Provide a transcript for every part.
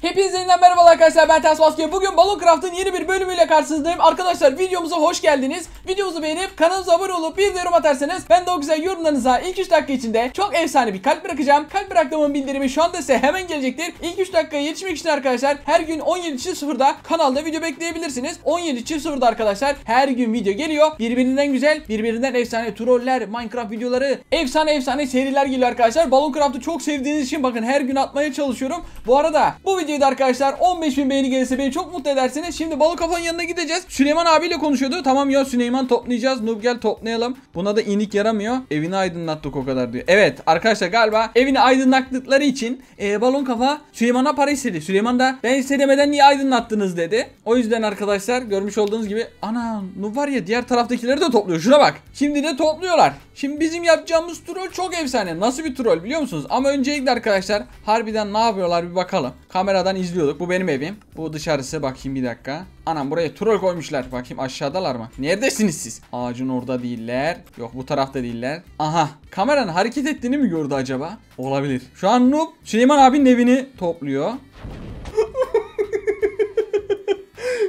Hepinize yeniden merhabalar arkadaşlar ben Ters Maske. Bugün Balon Craft'ın yeni bir bölümüyle karşınızdayım. Arkadaşlar videomuza hoş geldiniz. Videomuzu beğenip kanalımıza abone olup bir de yorum atarsanız ben de o güzel yorumlarınıza ilk 3 dakika içinde çok efsane bir kalp bırakacağım. Kalp bıraktığımın bildirimi şu anda size hemen gelecektir. İlk 3 dakikaya yetişmek için arkadaşlar her gün 17.00'da kanalda video bekleyebilirsiniz. 17.00'da arkadaşlar her gün video geliyor. Birbirinden güzel, birbirinden efsane troller, Minecraft videoları, efsane efsane seriler geliyor arkadaşlar. Balon Craft'ı çok sevdiğiniz için bakın her gün atmaya çalışıyorum. Bu arada bu videoyu da arkadaşlar 15.000 beğeni gelirse beni çok mutlu edersiniz. Şimdi Balık Kafa'nın yanına gideceğiz. Süleyman abiyle konuşuyordu. Tamam ya Süleyman toplayacağız. Noob gel toplayalım. Buna da inik yaramıyor. Evini aydınlattık o kadar diyor. Evet arkadaşlar galiba evini aydınlattıkları için e, Balon Kafa Süleyman'a para istedi. Süleyman da ben istemeden niye aydınlattınız dedi. O yüzden arkadaşlar görmüş olduğunuz gibi ana Noob var ya diğer taraftakileri de topluyor. Şuna bak. Şimdi de topluyorlar. Şimdi bizim yapacağımız troll çok efsane. Nasıl bir troll biliyor musunuz? Ama öncelikle arkadaşlar harbiden ne yapıyorlar bir bakalım. Kameradan izliyorduk. Bu benim evim. Bu dışarısı. Bakayım bir dakika. Anam buraya troll koymuşlar. Bakayım aşağıdalar mı? Neredesiniz siz? Ağacın orada değiller. Yok bu tarafta değiller. Aha. Kameranın hareket ettiğini mi gördü acaba? Olabilir. Şu an Noob Süleyman abinin evini topluyor.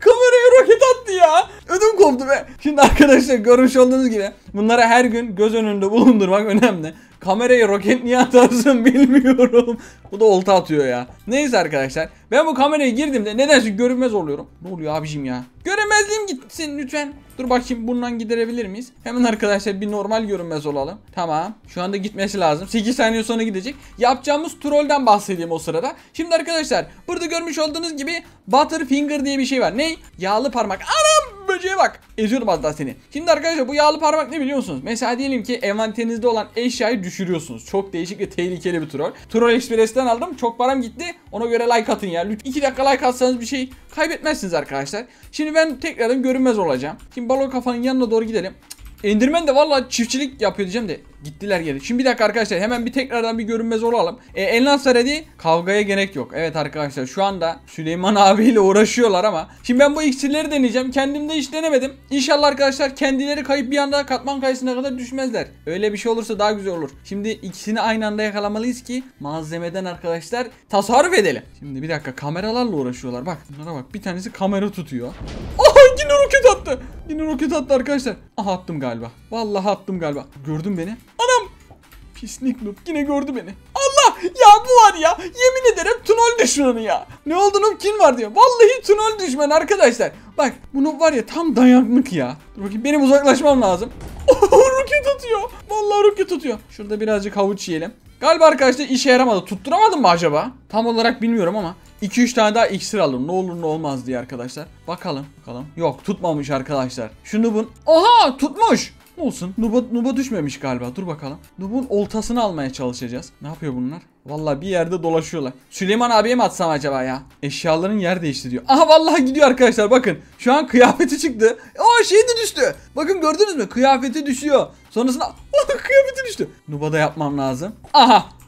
Kameraya roket attı ya. Ödüm koptu be. Şimdi arkadaşlar görmüş olduğunuz gibi bunlara her gün göz önünde bulundurmak önemli. Kameraya roket niye atarsın bilmiyorum. Bu da olta atıyor ya. Neyse arkadaşlar. Ben bu kameraya girdiğimde nedense görünmez oluyorum. Ne oluyor abicim ya? Görünmezliğim gitsin lütfen. Dur bakayım bundan giderebilir miyiz? Hemen arkadaşlar bir normal görünmez olalım. Tamam. Şu anda gitmesi lazım. 8 saniye sonra gidecek. Yapacağımız trollden bahsedeyim o sırada. Şimdi arkadaşlar burada görmüş olduğunuz gibi Butterfinger diye bir şey var. Ne? Yağlı parmak. Anam böceğe bak. Eziyorum az daha seni. Şimdi arkadaşlar bu yağlı parmak ne biliyor musunuz? Mesela diyelim ki envanterinizde olan eşyayı düşürüyorsunuz. Çok değişik ve tehlikeli bir troll. Troll Express'ten aldım. Çok param gitti. Ona göre like atın ya. 2 dakika like atsanız bir şey kaybetmezsiniz arkadaşlar. Şimdi ben tekrardan görünmez olacağım. Şimdi balon kafanın yanına doğru gidelim. Enderman de valla çiftçilik yapıyor diyeceğim de gittiler geri. Şimdi bir dakika arkadaşlar hemen bir tekrardan bir görünmez olalım. E, Elnasar ready kavgaya gerek yok. Evet arkadaşlar şu anda Süleyman abiyle uğraşıyorlar ama şimdi ben bu iksirleri deneyeceğim. Kendimde hiç denemedim. İnşallah arkadaşlar kendileri kayıp bir anda katman kayısına kadar düşmezler. Öyle bir şey olursa daha güzel olur. Şimdi ikisini aynı anda yakalamalıyız ki malzemeden arkadaşlar tasarruf edelim. Şimdi bir dakika kameralarla uğraşıyorlar. Bak bunlara bak bir tanesi kamera tutuyor. Aha yine roket attı. Yine roket attı arkadaşlar. Aha attım galiba. Vallahi attım galiba. Gördün beni. Anam. Pislik noob yine gördü beni. Allah ya bu var ya yemin ederim troll düşmanı ya. Ne olduğunu kim var diyor. Vallahi troll düşman arkadaşlar. Bak bu noob var ya tam dayanıklık ya. Dur bakayım benim uzaklaşmam lazım. roket atıyor. Vallahi roket atıyor. Şurada birazcık havuç yiyelim. Galiba arkadaşlar işe yaramadı. Tutturamadım mı acaba? Tam olarak bilmiyorum ama 2-3 tane daha iksir alın. Ne olur ne olmaz diye arkadaşlar. Bakalım. Bakalım. Yok tutmamış arkadaşlar. Şu Nub'un. Oha tutmuş. Olsun. Nuba, Nuba düşmemiş galiba. Dur bakalım. Nub'un oltasını almaya çalışacağız. Ne yapıyor bunlar? Vallahi bir yerde dolaşıyorlar. Süleyman abiye mi atsam acaba ya? Eşyaların yer değişti diyor. Aha vallahi gidiyor arkadaşlar bakın. Şu an kıyafeti çıktı. Aa şey de düştü. Bakın gördünüz mü? Kıyafeti düşüyor. Sonrasında kıyafeti düştü. Nuba da yapmam lazım. Aha.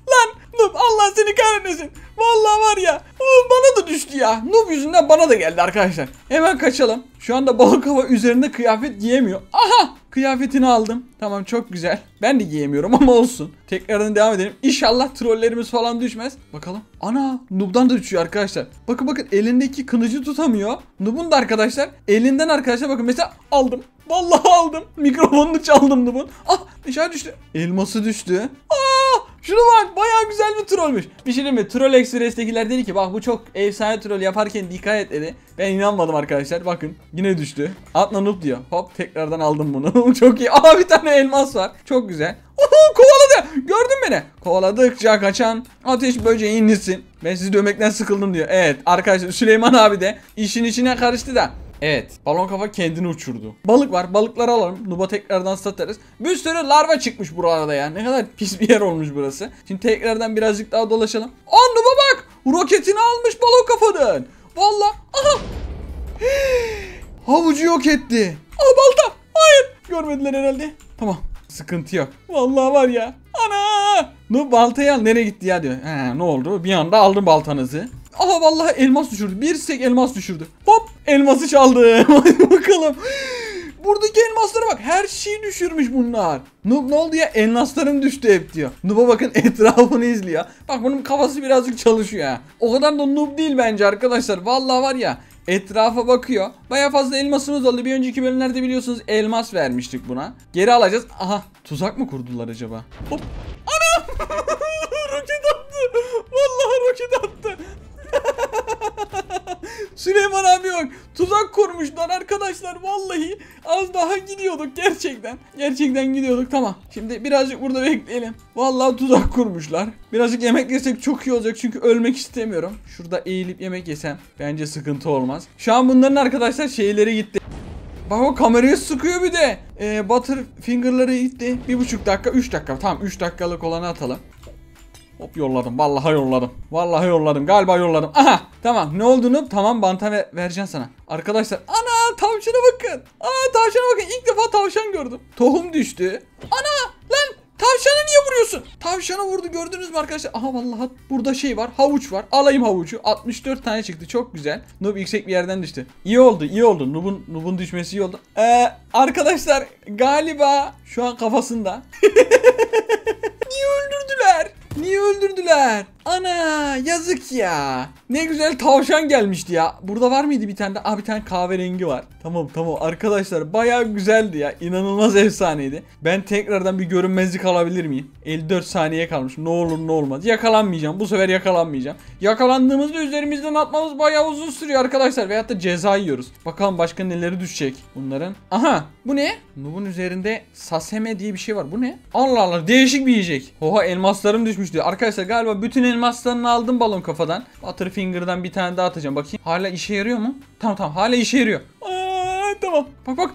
Noob Allah seni kahretmesin. Vallahi var ya. Oğlum bana da düştü ya. Noob yüzünden bana da geldi arkadaşlar. Hemen kaçalım. Şu anda balık hava üzerinde kıyafet giyemiyor. Aha kıyafetini aldım. Tamam çok güzel. Ben de giyemiyorum ama olsun. Tekrardan devam edelim. İnşallah trollerimiz falan düşmez. Bakalım. Ana Noob'dan da düşüyor arkadaşlar. Bakın bakın elindeki kılıcı tutamıyor. Noob'un da arkadaşlar elinden arkadaşlar bakın mesela aldım. Vallahi aldım. Mikrofonunu çaldım Noob'un. Ah dışarı düştü. Elması düştü. Aa şuna bak bayağı güzel bir trollmüş. Bir şey mi? Troll Express'tekiler dedi ki bak bu çok efsane troll yaparken dikkat et dedi. Ben inanmadım arkadaşlar. Bakın yine düştü. Atla noob diyor. Hop tekrardan aldım bunu. çok iyi. Aa bir tane elmas var. Çok güzel. Oho kovaladı. Gördün beni. Kovaladıkça kaçan ateş böceği inlisin. Ben sizi dövmekten sıkıldım diyor. Evet arkadaşlar Süleyman abi de işin içine karıştı da. Evet balon kafa kendini uçurdu. Balık var balıkları alalım. Nuba tekrardan satarız. Bir sürü larva çıkmış buralarda ya. Ne kadar pis bir yer olmuş burası. Şimdi tekrardan birazcık daha dolaşalım. Aa Nuba bak. Roketini almış balon kafadan. Valla. Aha. Havucu yok etti. Aa balta. Hayır. Görmediler herhalde. Tamam. Sıkıntı yok. Vallahi var ya. Ana! Nu baltayı al nereye gitti ya diyor. He ne oldu? Bir anda aldım baltanızı. Aha vallahi elmas düşürdü. Bir sek elmas düşürdü. Elması çaldım. Hadi bakalım. Buradaki elmaslara bak. Her şeyi düşürmüş bunlar. Noob ne oldu ya? Elmaslarım düştü hep diyor. Noob'a bakın etrafını izliyor. Bak bunun kafası birazcık çalışıyor ha. O kadar da noob değil bence arkadaşlar. Vallahi var ya etrafa bakıyor. Baya fazla elmasımız oldu. Bir önceki bölümlerde biliyorsunuz elmas vermiştik buna. Geri alacağız. Aha tuzak mı kurdular acaba? Hop. Ana! roket attı. Vallahi roket attı. Süleyman abi bak tuzak kurmuşlar arkadaşlar vallahi az daha gidiyorduk gerçekten gerçekten gidiyorduk tamam şimdi birazcık burada bekleyelim vallahi tuzak kurmuşlar birazcık yemek yesek çok iyi olacak çünkü ölmek istemiyorum şurada eğilip yemek yesem bence sıkıntı olmaz şu an bunların arkadaşlar şeyleri gitti Bak o kamerayı sıkıyor bir de. Ee, Butterfinger'ları gitti. Bir buçuk dakika, üç dakika. Tamam üç dakikalık olanı atalım. Hop yolladım. Vallahi yolladım. Vallahi yolladım. Galiba yolladım. Aha tamam ne olduğunu tamam banta ve vereceğim sana. Arkadaşlar ana tavşana bakın. Aa tavşana bakın. İlk defa tavşan gördüm. Tohum düştü. Ana lan tavşana niye vuruyorsun? Tavşana vurdu gördünüz mü arkadaşlar? Aha vallahi burada şey var. Havuç var. Alayım havucu. 64 tane çıktı. Çok güzel. Noob yüksek bir yerden düştü. İyi oldu. iyi oldu. Noob'un Noob'un düşmesi iyi oldu. Ee, arkadaşlar galiba şu an kafasında. Niye öldürdüler? Ana yazık ya. Ne güzel tavşan gelmişti ya. Burada var mıydı bir tane de? Aa bir tane kahverengi var. Tamam tamam arkadaşlar baya güzeldi ya. İnanılmaz efsaneydi. Ben tekrardan bir görünmezlik alabilir miyim? 54 saniye kalmış. Ne olur ne olmaz. Yakalanmayacağım. Bu sefer yakalanmayacağım. Yakalandığımızda üzerimizden atmamız baya uzun sürüyor arkadaşlar. Veyahut da ceza yiyoruz. Bakalım başka neleri düşecek bunların. Aha bu ne? Nub'un üzerinde saseme diye bir şey var. Bu ne? Allah Allah değişik bir yiyecek. Oha elmaslarım düşmüş diyor. Arkadaşlar galiba bütün elmaslarını aldım balon kafadan. Butterfinger'dan bir tane daha atacağım. Bakayım hala işe yarıyor mu? Tamam tamam hala işe yarıyor. Aa, tamam. Bak bak.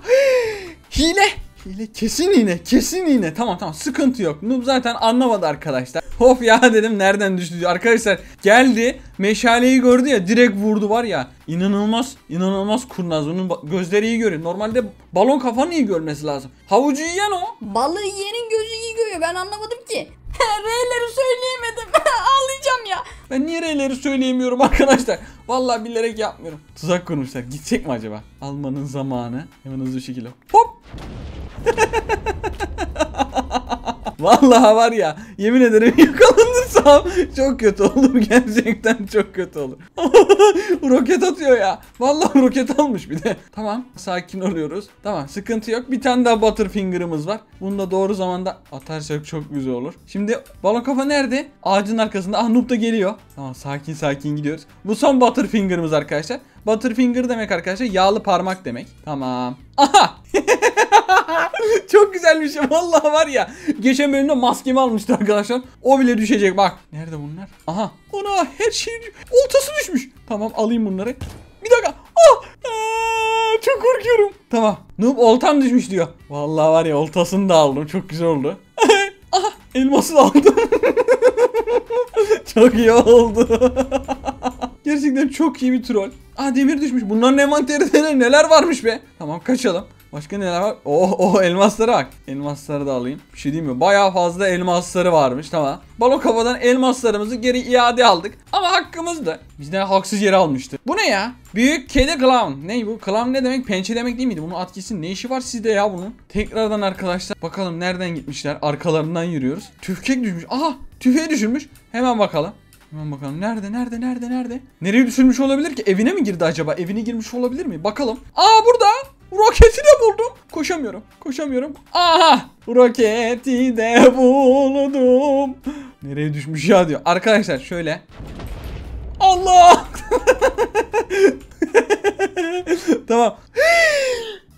Hile. Hile kesin iğne kesin iğne tamam tamam sıkıntı yok Noob zaten anlamadı arkadaşlar Of ya dedim nereden düştü arkadaşlar geldi meşaleyi gördü ya direkt vurdu var ya inanılmaz inanılmaz kurnaz onun gözleri iyi görüyor normalde balon kafanın iyi görmesi lazım Havucu yiyen o Balığı yiyenin gözü iyi görüyor ben anlamadım ki. R'leri söyleyemedim. Ya. Ben niye R'leri söyleyemiyorum arkadaşlar? Vallahi bilerek yapmıyorum. Tuzak kurmuşlar. Gidecek mi acaba? Almanın zamanı. Hemen hızlı şekilde. Hop Vallahi var ya yemin ederim yakalanırsam çok kötü olur gerçekten çok kötü olur. roket atıyor ya. Vallahi roket almış bir de. Tamam sakin oluyoruz. Tamam sıkıntı yok. Bir tane daha Butterfinger'ımız var. Bunu da doğru zamanda atarsak çok güzel olur. Şimdi balon kafa nerede? Ağacın arkasında. Ah Noob da geliyor. Tamam sakin sakin gidiyoruz. Bu son Butterfinger'ımız arkadaşlar. Butterfinger demek arkadaşlar yağlı parmak demek. Tamam. Aha! Çok güzel bir şey. Vallahi var ya. Geçen bölümde maskemi almıştı arkadaşlar. O bile düşecek bak. Nerede bunlar? Aha. Ona her şey oltası düşmüş. Tamam alayım bunları. Bir dakika. Ah! Aa, çok korkuyorum. Tamam. Noob oltam düşmüş diyor. Vallahi var ya oltasını da aldım. Çok güzel oldu. Aha elması da aldım. çok iyi oldu. Gerçekten çok iyi bir troll. Aa demir düşmüş. Bunların envanterinde neler varmış be. Tamam kaçalım. Başka neler var? Oh oh elmaslara bak. Elmasları da alayım. Bir şey diyeyim mi? Bayağı fazla elmasları varmış tamam. Balon kafadan elmaslarımızı geri iade aldık. Ama hakkımızdı. Bizden haksız yere almıştı. Bu ne ya? Büyük kedi clown. Ne bu? Clown ne demek? Pençe demek değil miydi? Bunun atkisi ne işi var sizde ya bunun? Tekrardan arkadaşlar bakalım nereden gitmişler. Arkalarından yürüyoruz. Tüfkek düşmüş. Aha tüfeği düşürmüş. Hemen bakalım. Hemen bakalım. Nerede? Nerede? Nerede? Nerede? Nereye düşürmüş olabilir ki? Evine mi girdi acaba? Evine girmiş olabilir mi? Bakalım. Aa burada. Roketi de buldum. Koşamıyorum. Koşamıyorum. Aha! Roketi de buldum. Nereye düşmüş ya diyor. Arkadaşlar şöyle. Allah! tamam.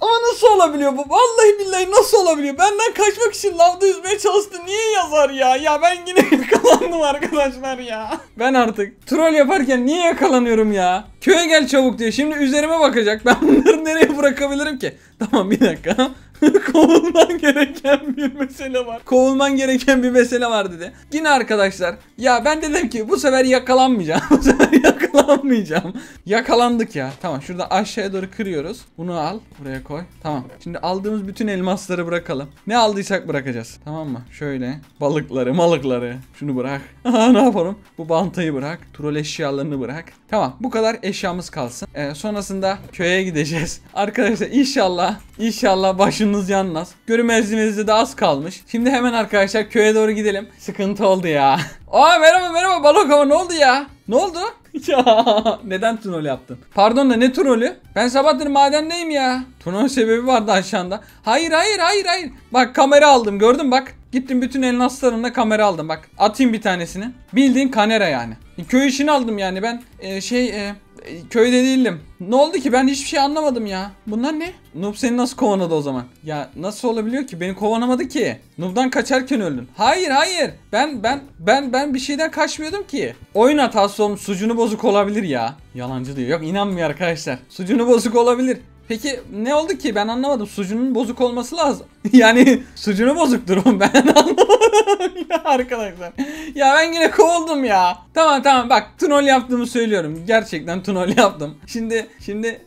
Ama nasıl olabiliyor bu? Vallahi billahi nasıl olabiliyor? Benden kaçmak için lavda yüzmeye çalıştı. Niye yazar ya? Ya ben yine yakalandım arkadaşlar ya. Ben artık troll yaparken niye yakalanıyorum ya? Köye gel çabuk diyor. Şimdi üzerime bakacak. Ben bunları nereye bırakabilirim ki? Tamam bir dakika. Kovulman gereken bir mesele var. Kovulman gereken bir mesele var dedi. Yine arkadaşlar. Ya ben dedim ki bu sefer yakalanmayacağım. bu sefer yakalanmayacağım. Yakalandık ya. Tamam şurada aşağıya doğru kırıyoruz. Bunu al. Buraya koy. Tamam. Şimdi aldığımız bütün elmasları bırakalım. Ne aldıysak bırakacağız. Tamam mı? Şöyle. Balıkları, malıkları. Şunu bırak. Aha, ne yapalım? Bu bantayı bırak. Troll eşyalarını bırak. Tamam. Bu kadar eşyamız kalsın. Ee, sonrasında köye gideceğiz. Arkadaşlar inşallah inşallah başınız yanmaz. Görünmezliğimizde de az kalmış. Şimdi hemen arkadaşlar köye doğru gidelim. Sıkıntı oldu ya. Aa merhaba merhaba balık hava ne oldu ya? Ne oldu? Ya neden troll yaptın? Pardon da ne trolü? Ben sabahtır madendeyim ya. Troll sebebi vardı aşağında. Hayır hayır hayır hayır. Bak kamera aldım gördün bak. Gittim bütün elmaslarımla kamera aldım bak. Atayım bir tanesini. Bildiğin kamera yani. Köy işini aldım yani ben e, şey e, e, köyde değildim. Ne oldu ki ben hiçbir şey anlamadım ya. Bunlar ne? Noob seni nasıl kovanadı o zaman? Ya nasıl olabiliyor ki? Beni kovanamadı ki. Noob'dan kaçarken öldün. Hayır hayır. Ben ben ben ben bir şeyden kaçmıyordum ki. Oyun hatası olmuş. Sucunu bozuk olabilir ya. Yalancı diyor. Yok inanmıyor arkadaşlar. Sucunu bozuk olabilir. Peki ne oldu ki ben anlamadım. Sucunun bozuk olması lazım. yani sucunu bozuktur o ben anlamadım ya arkadaşlar. Ya ben yine kovuldum ya. Tamam tamam bak troll yaptığımı söylüyorum. Gerçekten troll yaptım. Şimdi şimdi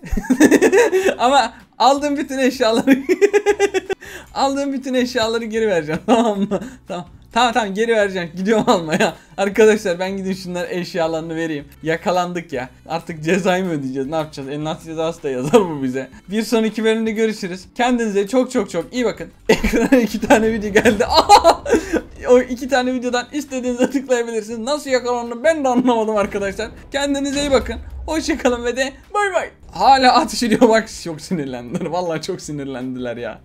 ama aldığım bütün eşyaları aldığım bütün eşyaları geri vereceğim tamam mı? Tamam. Tamam tamam geri vereceğim. Gidiyorum almaya. Arkadaşlar ben gideyim şunların eşyalarını vereyim. Yakalandık ya. Artık cezayı mı ödeyeceğiz? Ne yapacağız? Elmas cezası da yazar bu bize. Bir sonraki bölümde görüşürüz. Kendinize çok çok çok iyi bakın. Ekrana iki tane video geldi. o iki tane videodan istediğinize tıklayabilirsiniz. Nasıl yakalandığını ben de anlamadım arkadaşlar. Kendinize iyi bakın. Hoşçakalın ve de bay bay. Hala ateş ediyor bak çok sinirlendiler. Vallahi çok sinirlendiler ya.